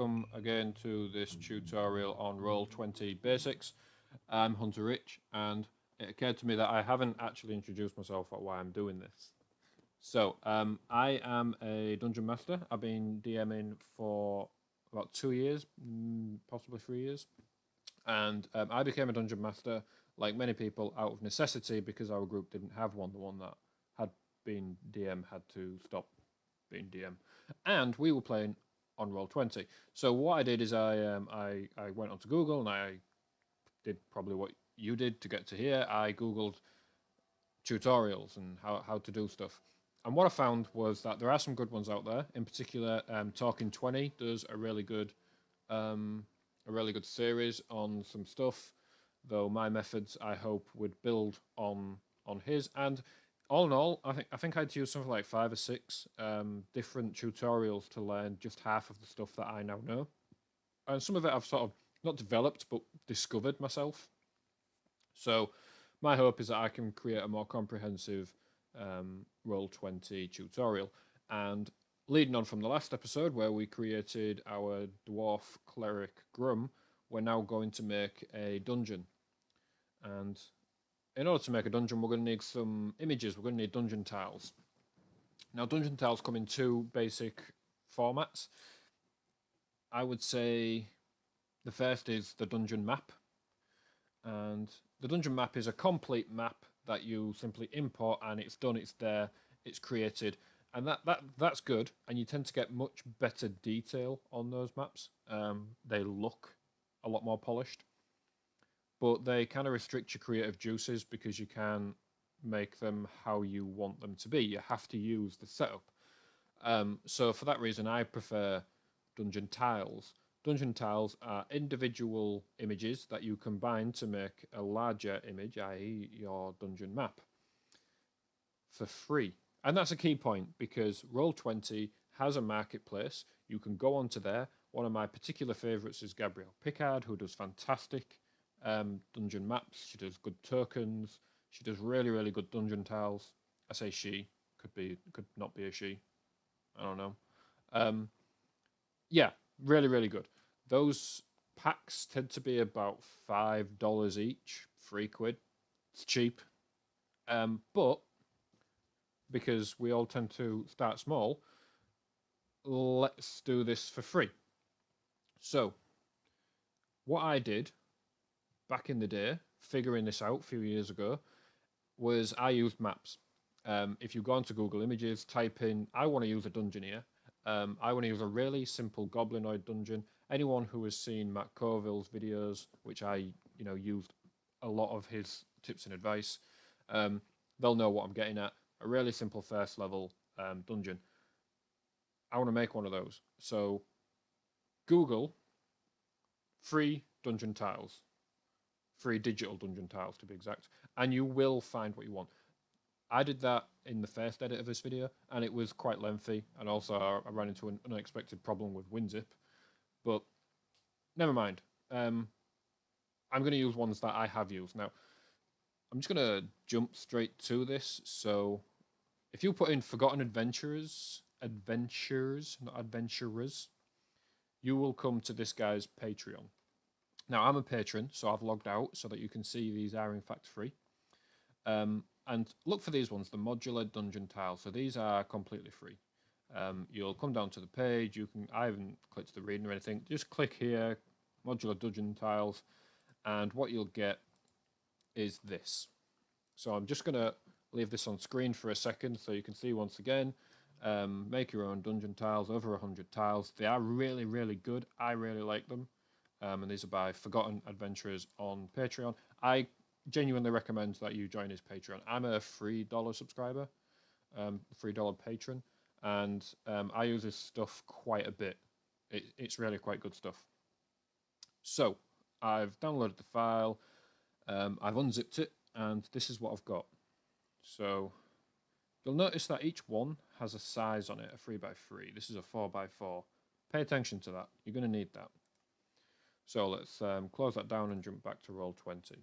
welcome again to this tutorial on Roll20 Basics. I'm Hunter Rich and it occurred to me that I haven't actually introduced myself or why I'm doing this. So, um, I am a Dungeon Master. I've been DMing for about two years, mm, possibly three years. And um, I became a Dungeon Master, like many people, out of necessity because our group didn't have one. The one that had been DM had to stop being DM. And we were playing on Roll20. So what I did is I um, I I went onto Google and I did probably what you did to get to here. I googled tutorials and how how to do stuff. And what I found was that there are some good ones out there. In particular, um, Taking Twenty does a really good um, a really good series on some stuff. Though my methods, I hope, would build on on his. And all in all, I think I think I'd use something like five or six um, different tutorials to learn just half of the stuff that I now know, and some of it I've sort of not developed but discovered myself. So, my hope is that I can create a more comprehensive um, Roll Twenty tutorial. And leading on from the last episode where we created our dwarf cleric Grum, we're now going to make a dungeon, and in order to make a dungeon, we're going to need some images. We're going to need dungeon tiles. Now, dungeon tiles come in two basic formats. I would say the first is the dungeon map. And the dungeon map is a complete map that you simply import and it's done, it's there, it's created. And that, that that's good. And you tend to get much better detail on those maps. Um, they look a lot more polished but they kind of restrict your creative juices because you can't make them how you want them to be. You have to use the setup. Um, so for that reason, I prefer dungeon tiles. Dungeon tiles are individual images that you combine to make a larger image, i.e., your dungeon map, for free. And that's a key point because Roll20 has a marketplace. You can go onto there. One of my particular favourites is Gabrielle Pickard, who does fantastic um, dungeon maps. She does good tokens. She does really, really good dungeon tiles. I say she could be, could not be a she. I don't know. Um, yeah, really, really good. Those packs tend to be about five dollars each, three quid. It's cheap, um, but because we all tend to start small, let's do this for free. So, what I did back in the day, figuring this out a few years ago, was I used maps. Um, if you go onto Google Images, type in, I want to use a dungeon here. Um, I want to use a really simple goblinoid dungeon. Anyone who has seen Matt Colville's videos, which I, you know, used a lot of his tips and advice, um, they'll know what I'm getting at. A really simple first level um, dungeon. I want to make one of those. So Google free dungeon tiles free digital dungeon tiles to be exact, and you will find what you want. I did that in the first edit of this video, and it was quite lengthy, and also I ran into an unexpected problem with WinZip, but never mind. Um, I'm going to use ones that I have used. Now, I'm just going to jump straight to this, so if you put in Forgotten Adventurers, Adventures, not Adventurers, you will come to this guy's Patreon. Now, I'm a patron, so I've logged out so that you can see these are in fact free. Um, and look for these ones, the modular dungeon tiles. So these are completely free. Um, you'll come down to the page. You can. I haven't clicked the reading or anything. Just click here, modular dungeon tiles, and what you'll get is this. So I'm just gonna leave this on screen for a second so you can see once again. Um, make your own dungeon tiles, over 100 tiles. They are really, really good. I really like them um, and these are by Forgotten Adventurers on Patreon. I genuinely recommend that you join his Patreon. I'm a three dollar subscriber, um, three dollar patron, and um, I use his stuff quite a bit. It, it's really quite good stuff. So I've downloaded the file, um, I've unzipped it, and this is what I've got. So you'll notice that each one has a size on it, a three by three. This is a four by four. Pay attention to that. You're going to need that. So let's um, close that down and jump back to roll 20.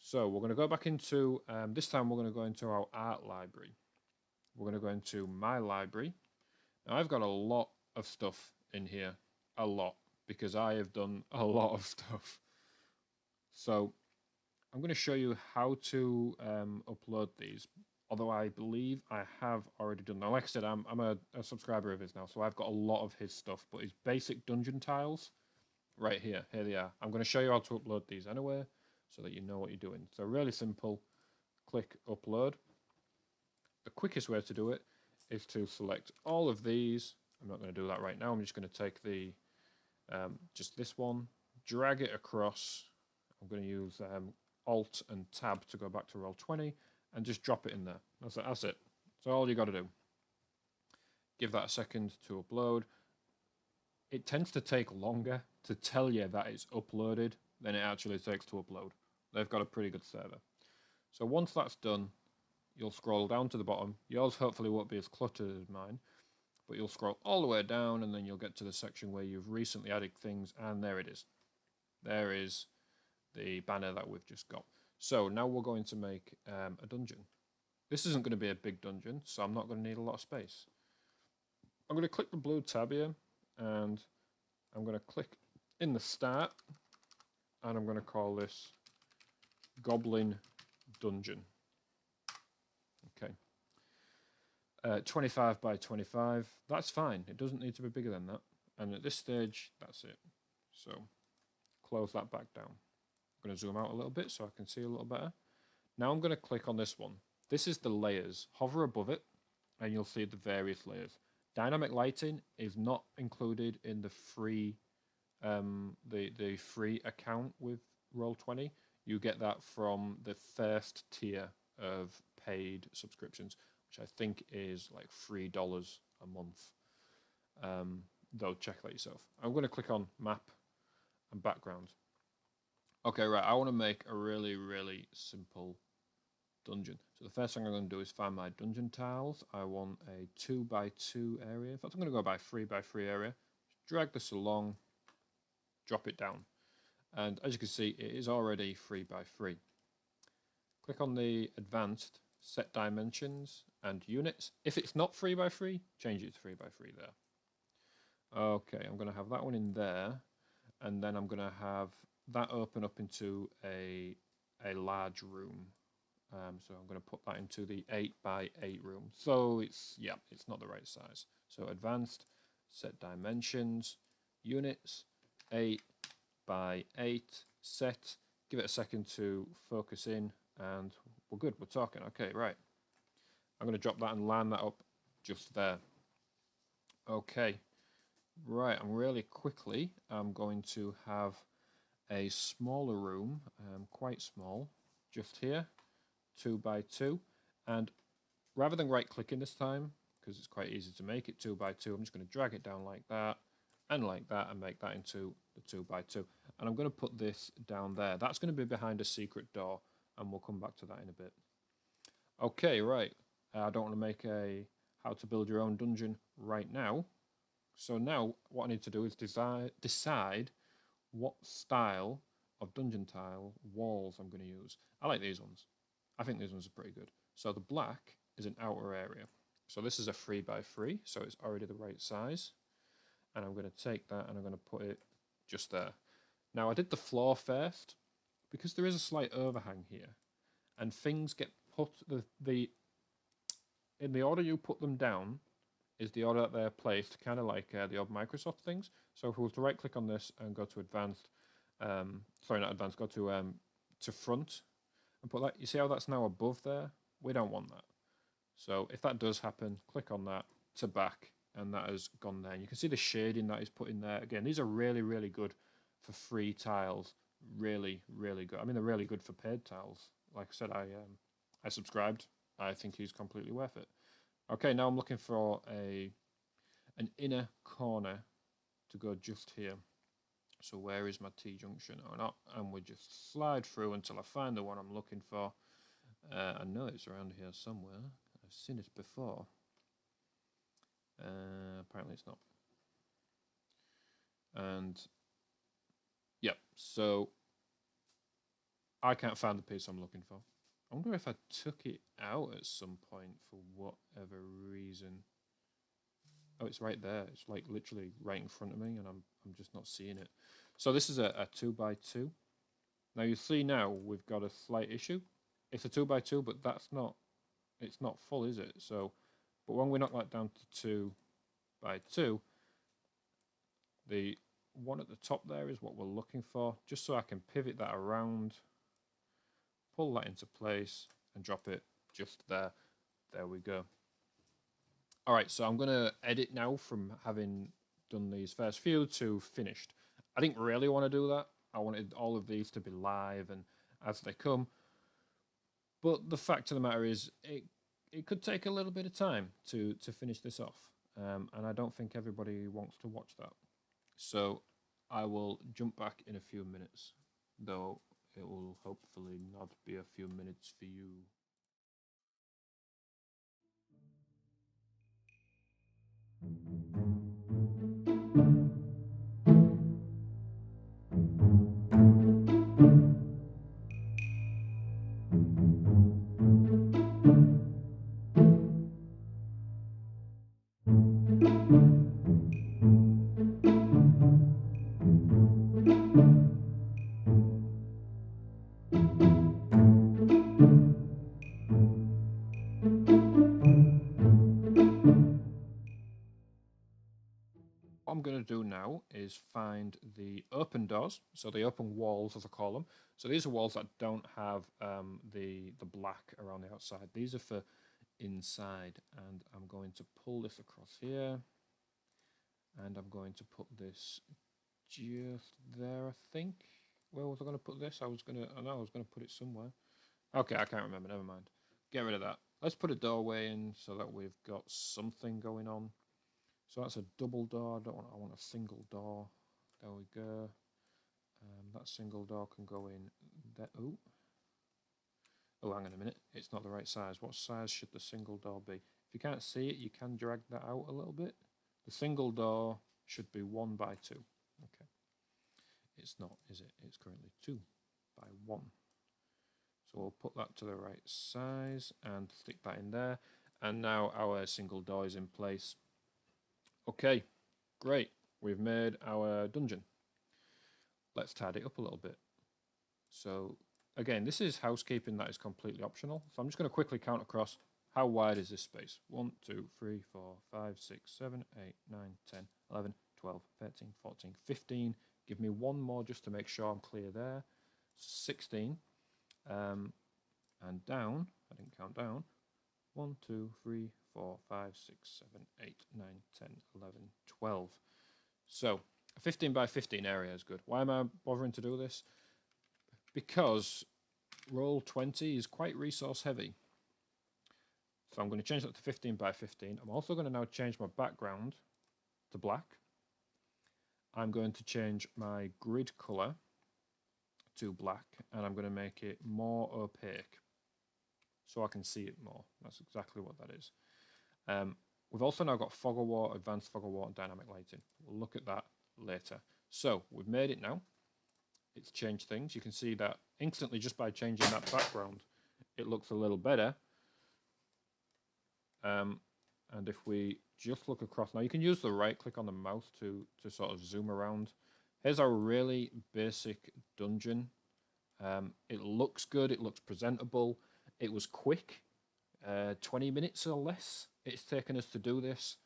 So we're going to go back into, um, this time we're going to go into our art library. We're going to go into my library. Now I've got a lot of stuff in here a lot because I have done a lot of stuff. So I'm going to show you how to um, upload these. Although I believe I have already done that. Like I said, I'm, I'm a, a subscriber of his now, so I've got a lot of his stuff. But his basic dungeon tiles, right here, here they are. I'm going to show you how to upload these anyway, so that you know what you're doing. So really simple, click upload. The quickest way to do it is to select all of these. I'm not going to do that right now. I'm just going to take the um, just this one, drag it across. I'm going to use um, Alt and Tab to go back to roll 20 and just drop it in there. That's it. That's it. That's all you got to do. Give that a second to upload. It tends to take longer to tell you that it's uploaded than it actually takes to upload. They've got a pretty good server. So once that's done, you'll scroll down to the bottom. Yours hopefully won't be as cluttered as mine, but you'll scroll all the way down and then you'll get to the section where you've recently added things and there it is. There is the banner that we've just got. So now we're going to make um, a dungeon. This isn't going to be a big dungeon, so I'm not going to need a lot of space. I'm going to click the blue tab here and I'm going to click in the start and I'm going to call this Goblin Dungeon. Okay. Uh, 25 by 25, that's fine. It doesn't need to be bigger than that. And at this stage, that's it. So close that back down. I'm going to zoom out a little bit so I can see a little better. Now I'm going to click on this one. This is the layers. Hover above it and you'll see the various layers. Dynamic lighting is not included in the free um, the, the free account with Roll20. You get that from the first tier of paid subscriptions, which I think is like $3 a month. Um, though, check that yourself. I'm going to click on map and background. Okay, right, I want to make a really, really simple dungeon. So the first thing I'm going to do is find my dungeon tiles. I want a 2 by 2 area. In fact, I'm going to go by 3 by 3 area. Drag this along, drop it down. And as you can see, it is already 3 by 3. Click on the advanced set dimensions and units. If it's not 3 by 3 change it to 3 by 3 there. Okay, I'm going to have that one in there. And then I'm going to have that open up into a, a large room. Um, so I'm going to put that into the 8 by 8 room. So it's, yeah, it's not the right size. So advanced, set dimensions, units, 8 by 8, set. Give it a second to focus in and we're good, we're talking. Okay, right. I'm going to drop that and line that up just there. Okay, right, I'm really quickly, I'm going to have a smaller room, um, quite small, just here, two by two. And rather than right clicking this time, because it's quite easy to make it two by two, I'm just going to drag it down like that and like that and make that into the two by two. And I'm going to put this down there. That's going to be behind a secret door and we'll come back to that in a bit. Okay, right. Uh, I don't want to make a how to build your own dungeon right now. So now what I need to do is decide, decide what style of dungeon tile walls I'm going to use. I like these ones. I think these ones are pretty good. So the black is an outer area. So this is a 3 by 3 so it's already the right size. And I'm going to take that and I'm going to put it just there. Now I did the floor first because there is a slight overhang here and things get put the, the in the order you put them down is the order that they're placed, kind of like uh, the old Microsoft things. So if we were to right click on this and go to advanced, um, sorry, not advanced, go to um, to front and put that, you see how that's now above there? We don't want that. So if that does happen, click on that to back and that has gone there. And you can see the shading that is put in there. Again, these are really, really good for free tiles. Really, really good. I mean, they're really good for paid tiles. Like I said, I um, I subscribed. I think he's completely worth it. Okay, now I'm looking for a an inner corner to go just here. So where is my T-junction or not? And we just slide through until I find the one I'm looking for. Uh, I know it's around here somewhere. I've seen it before. Uh, apparently it's not. And, yeah, so I can't find the piece I'm looking for. I wonder if I took it out at some point for whatever reason. Oh, it's right there. It's like literally right in front of me, and I'm I'm just not seeing it. So this is a, a two by two. Now you see now we've got a slight issue. It's a two by two, but that's not it's not full, is it? So, but when we knock that down to two by two, the one at the top there is what we're looking for, just so I can pivot that around, pull that into place, and drop it just there. There we go. All right, so I'm going to edit now from having done these first few to finished. I didn't really want to do that. I wanted all of these to be live and as they come. But the fact of the matter is, it it could take a little bit of time to to finish this off, um, and I don't think everybody wants to watch that. So I will jump back in a few minutes, though it will hopefully not be a few minutes for you. Is find the open doors, so the open walls as I call them. So these are walls that don't have um, the, the black around the outside. These are for inside and I'm going to pull this across here and I'm going to put this just there I think. Where was I going to put this? I was going to, I know I was going to put it somewhere. Okay, I can't remember, never mind. Get rid of that. Let's put a doorway in so that we've got something going on. So that's a double door. I don't want. I want a single door. There we go. Um, that single door can go in there. Oh, oh, hang on a minute. It's not the right size. What size should the single door be? If you can't see it, you can drag that out a little bit. The single door should be one by two. Okay. It's not, is it? It's currently two by one. So we'll put that to the right size and stick that in there. And now our single door is in place. Okay, great. We've made our dungeon. Let's tidy it up a little bit. So again, this is housekeeping that is completely optional. So I'm just going to quickly count across how wide is this space? 1, 2, 3, 4, 5, 6, 7, 8, 9, 10, 11, 12, 13, 14, 15. Give me one more just to make sure I'm clear there. 16. Um, and down, I didn't count down, 1, 2, 3, 4, 5, 6, 7, 8, 9, 10, 11, 12. So a 15 by 15 area is good. Why am I bothering to do this? Because roll 20 is quite resource heavy. So I'm going to change that to 15 by 15. I'm also going to now change my background to black. I'm going to change my grid color to black and I'm going to make it more opaque so I can see it more. That's exactly what that is. Um, we've also now got fog of war, advanced fog of war, and dynamic lighting. We'll look at that later. So we've made it now. It's changed things. You can see that instantly just by changing that background, it looks a little better. Um, and if we just look across now, you can use the right click on the mouse to, to sort of zoom around. Here's our really basic dungeon. Um, it looks good. It looks presentable. It was quick, uh, 20 minutes or less it's taken us to do this.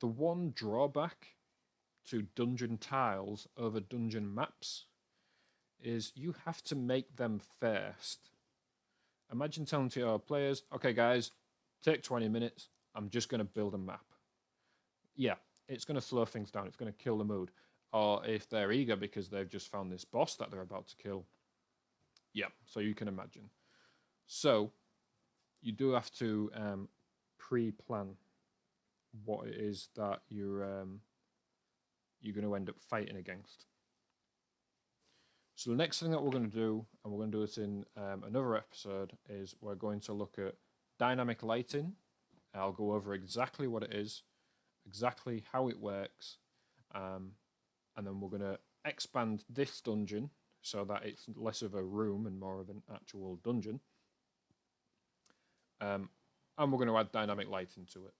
The one drawback to dungeon tiles over dungeon maps is you have to make them first. Imagine telling to your players, okay, guys, take 20 minutes. I'm just going to build a map. Yeah, it's going to slow things down. It's going to kill the mood. Or if they're eager because they've just found this boss that they're about to kill. Yeah, so you can imagine. So you do have to um, pre-plan what it is that you're um, you're going to end up fighting against. So the next thing that we're going to do, and we're going to do this in um, another episode, is we're going to look at dynamic lighting. I'll go over exactly what it is, exactly how it works, um, and then we're going to expand this dungeon so that it's less of a room and more of an actual dungeon. Um, and we're going to add dynamic lighting to it.